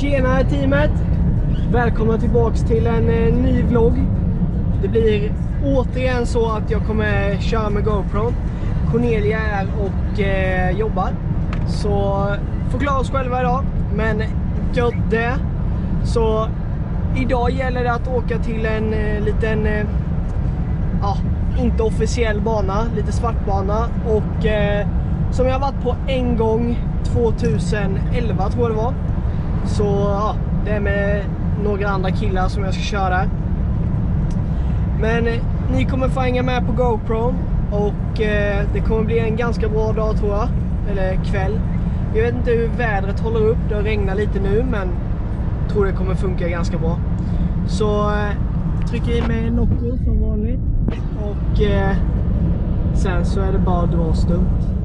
Tjena teamet! Välkomna tillbaks till en eh, ny vlogg. Det blir återigen så att jag kommer köra med GoPro. Cornelia är och eh, jobbar. Så får klara oss själva idag. Men gött det. Så idag gäller det att åka till en eh, liten, eh, ja, inte officiell bana, lite svartbana. Och eh, som jag har varit på en gång 2011 tror jag det var. Så ja, det är med några andra killar som jag ska köra. Men eh, ni kommer få hänga med på GoPro och eh, det kommer bli en ganska bra dag tror jag. Eller kväll. Jag vet inte hur vädret håller upp. Det regnar lite nu men jag tror det kommer funka ganska bra. Så eh, trycker i mig en Nocco som vanligt. Och eh, sen så är det bara att dra stumt.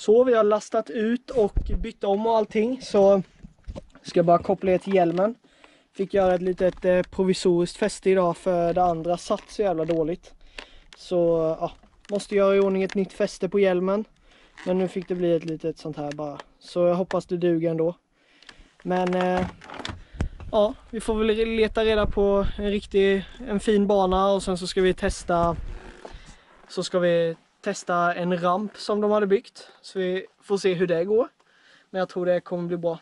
Så vi har lastat ut och bytt om och allting så ska jag bara koppla er till hjälmen. Fick göra ett litet eh, provisoriskt fäste idag för det andra satt så jävla dåligt. Så ja, måste göra i ordning ett nytt fäste på hjälmen. Men nu fick det bli ett litet sånt här bara. Så jag hoppas det duger ändå. Men eh, ja, vi får väl leta reda på en riktig, en fin bana och sen så ska vi testa så ska vi testa en ramp som de hade byggt. Så vi får se hur det går. Men jag tror det kommer bli bra.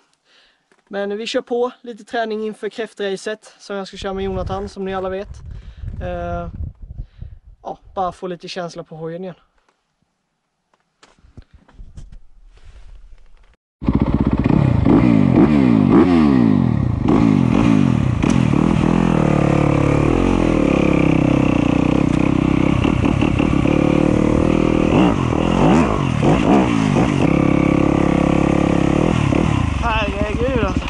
Men vi kör på lite träning inför kräftracet som jag ska köra med Jonathan som ni alla vet. Uh, ja, bara få lite känsla på hojen igen. Herregud alltså.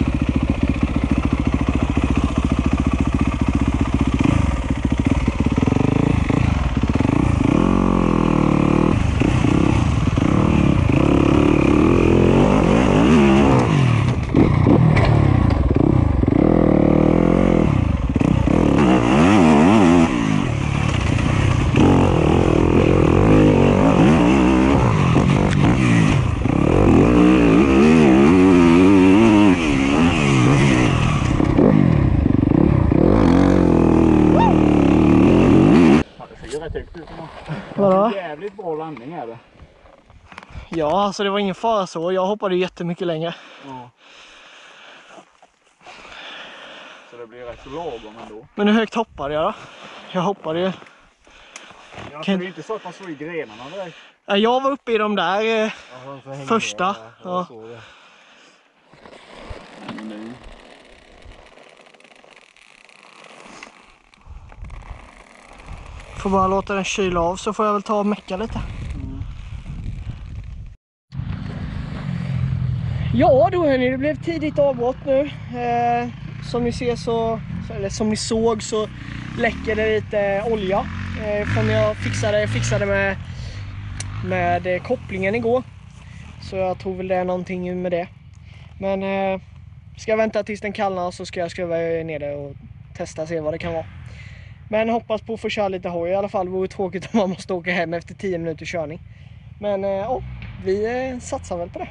Ja, det ser ju rätt högt ut. Vadå? Jävligt bra landning är det. Ja, alltså det var ingen fara så. Jag hoppade jättemycket längre. Ja. Så det blir rätt så lagom ändå. Men hur högt hoppade jag då? Jag hoppade ju. Ja, Kan- det är inte så att man slår i grenarna direkt. Ja, Jag var uppe i de där. eh, hänger Första, det, ja. Får bara låta den kyla av så får jag väl ta och mecka lite. Ja då hörni, det blev tidigt avbrott nu. Eh, som ni ser så, eller som ni såg så läcker det lite olja. Eh, från jag fixade, jag fixade med, med eh, kopplingen igår. Så jag tror väl det är någonting med det. Men eh, ska jag vänta tills den kallnar så ska jag skruva ner det och testa och se vad det kan vara. Men hoppas på att få köra lite hoj i alla fall. Det vore tråkigt om man måste åka hem efter 10 minuters körning. Men eh, ja, vi eh, satsar väl på det.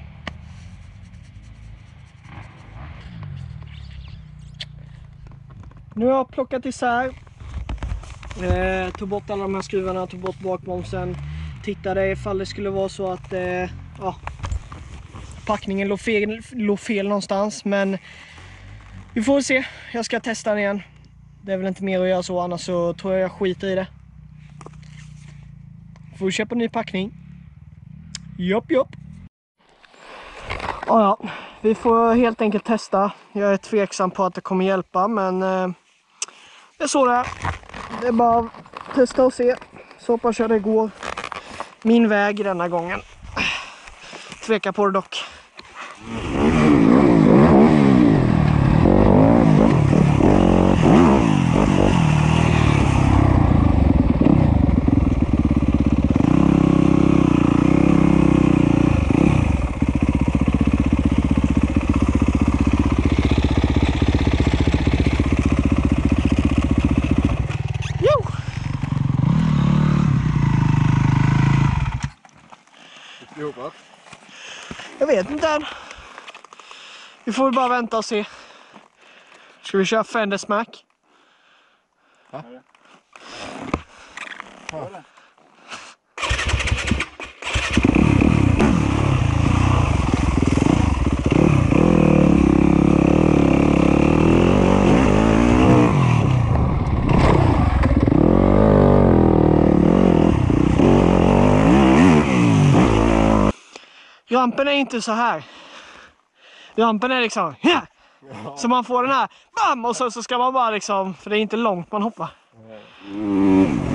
Nu har jag plockat isär. Eh, tog bort alla de här skruvarna, tog bort bakbromsen. Tittade ifall det skulle vara så att eh, ja, packningen låg fel, låg fel någonstans. Men vi får väl se. Jag ska testa den igen. Det är väl inte mer att göra så annars så tror jag jag skiter i det. Får vi köpa ny packning. Jopp jopp. Ja, ja, vi får helt enkelt testa. Jag är tveksam på att det kommer hjälpa men eh, jag såg det här. Det är bara att testa och se. Så hoppas jag det går min väg denna gången. Tveka på det dock. vet inte än. Vi får bara vänta och se. Ska vi köra Fender Smack? Rampen är inte så här. Rampen är liksom ja! Så man får den här bam och så, så ska man bara liksom, för det är inte långt man hoppar. Ah,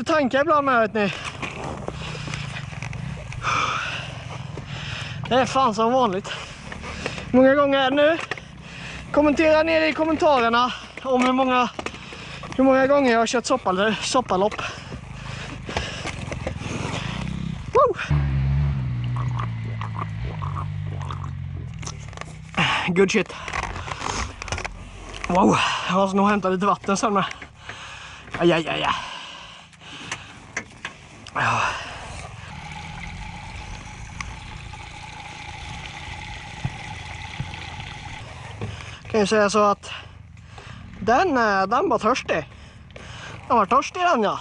måste tanka ibland med vet ni. Det är fan som vanligt. Hur många gånger är det nu? Kommentera ner i kommentarerna om hur många, hur många gånger jag har kört soppalopp. Wow! Good shit. Wow, jag måste nog hämta lite vatten sen med. Aj, aj, aj, aj. Ja. Kan ju säga så att den, eh, den var törstig. Den var törstig den ja.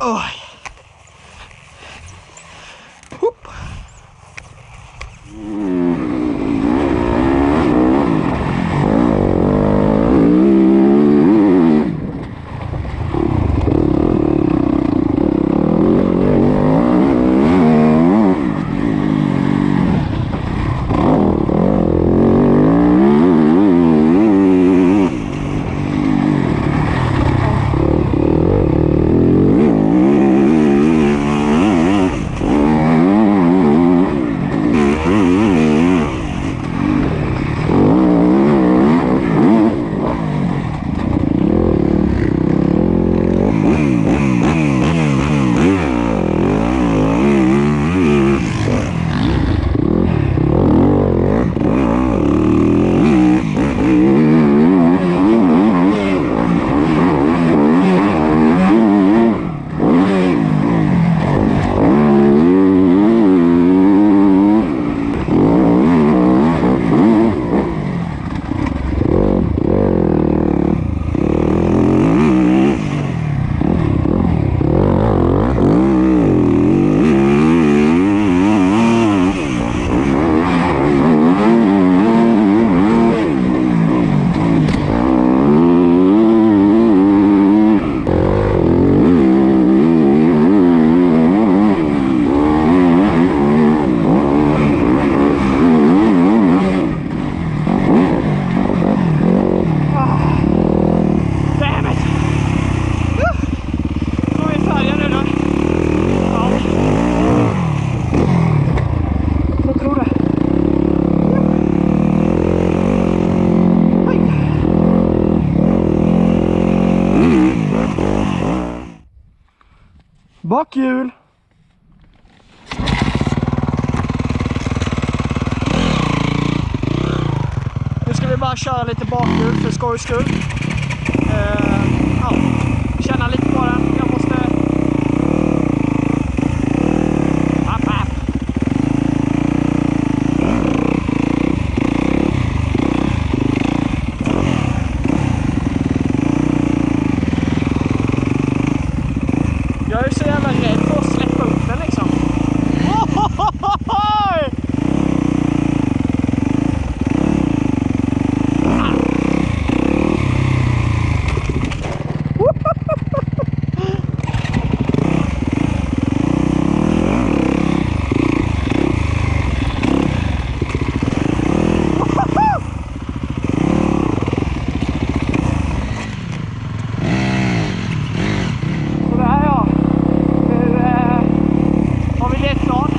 Oj. Bara köra lite bakhjul för skojs skull. Eh, ja, känna lite på den. Jag måste... App, app. Jag är så jävla rädd för att släppa upp den liksom. Ohohohoj! Sådär ja. Nu eh, har vi lekt klart.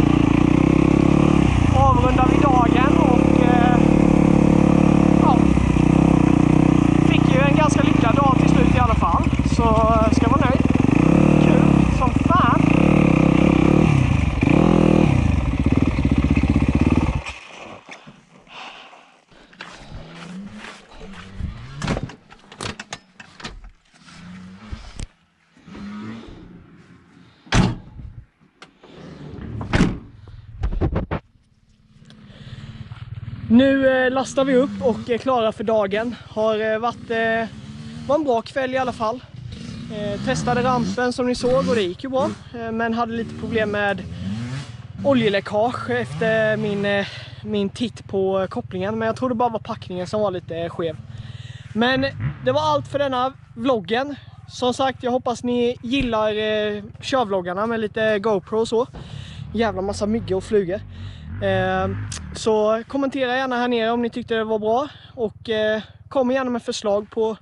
Avrundar vi dagen och eh, ja. Fick ju en ganska lyckad dag till slut i alla fall. Så eh, ska vara nöjd. Kul som fan. Nu eh, lastar vi upp och är klara för dagen. Har eh, varit eh, var en bra kväll i alla fall. Testade rampen som ni såg och det gick ju bra. Men hade lite problem med oljeläckage efter min, min titt på kopplingen. Men jag tror det bara var packningen som var lite skev. Men det var allt för denna vloggen. Som sagt, jag hoppas ni gillar eh, körvloggarna med lite GoPro och så. Jävla massa myggor och flugor. Eh, så kommentera gärna här nere om ni tyckte det var bra. Och eh, kom gärna med förslag på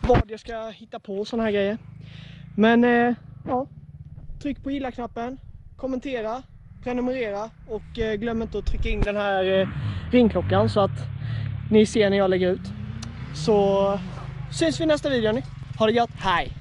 vad jag ska hitta på och sådana här grejer. Men eh, ja, tryck på gilla-knappen, kommentera, prenumerera och eh, glöm inte att trycka in den här eh, ringklockan så att ni ser när jag lägger ut. Så syns vi i nästa video. Ni. Ha det gött, hej!